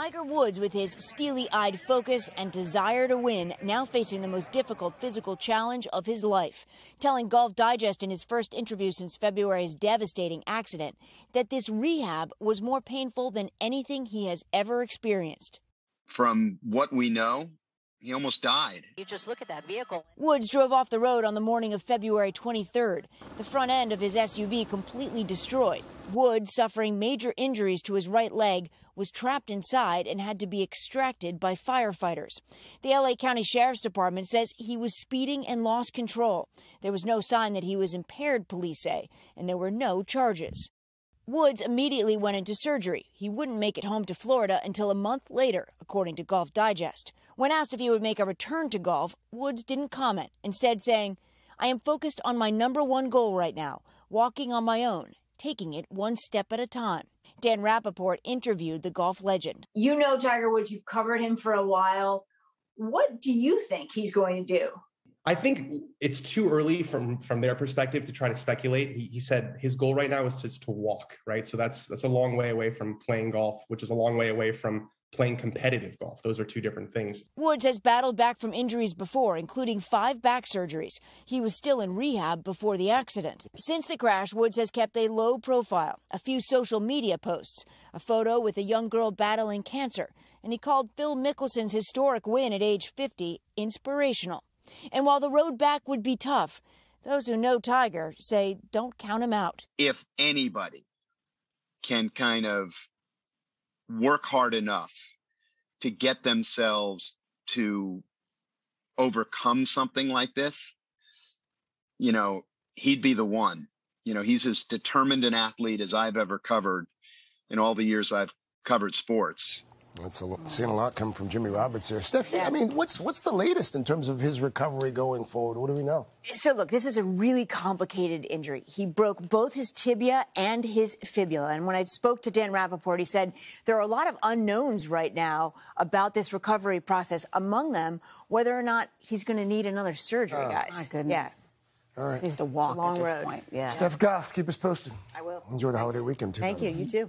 Tiger Woods, with his steely eyed focus and desire to win, now facing the most difficult physical challenge of his life, telling Golf Digest in his first interview since February's devastating accident that this rehab was more painful than anything he has ever experienced. From what we know, he almost died. You just look at that vehicle. Woods drove off the road on the morning of February 23rd, the front end of his SUV completely destroyed. Woods, suffering major injuries to his right leg, was trapped inside and had to be extracted by firefighters. The LA County Sheriff's Department says he was speeding and lost control. There was no sign that he was impaired, police say, and there were no charges. Woods immediately went into surgery. He wouldn't make it home to Florida until a month later, according to Golf Digest. When asked if he would make a return to golf, Woods didn't comment, instead saying, I am focused on my number one goal right now, walking on my own, taking it one step at a time. Dan Rapaport interviewed the golf legend. You know Tiger Woods, you've covered him for a while. What do you think he's going to do? I think it's too early from from their perspective to try to speculate. He, he, said his goal right now is to, to walk, right? So that's that's a long way away from playing golf, which is a long way away from playing competitive golf. Those are two different things. Woods has battled back from injuries before, including five back surgeries. He was still in rehab before the accident. Since the crash, Woods has kept a low profile, a few social media posts, a photo with a young girl battling cancer, and he called Phil Mickelson's historic win at age 50 inspirational. And while the road back would be tough, those who know Tiger say don't count him out. If anybody can kind of work hard enough to get themselves to overcome something like this, you know, he'd be the one. You know, he's as determined an athlete as I've ever covered in all the years I've covered sports. That's a, seeing a lot come from Jimmy Roberts here. Steph, I mean, what's what's the latest in terms of his recovery going forward? What do we know? So, look, this is a really complicated injury. He broke both his tibia and his fibula. And when I spoke to Dan Rapaport, he said there are a lot of unknowns right now about this recovery process. Among them, whether or not he's going to need another surgery, oh, guys. My goodness. Yeah. All right. He needs to walk it's a long at this road. point. Yeah. Steph Gosk, keep us posted. I will. Enjoy the Thanks. holiday weekend too. Thank you. You too.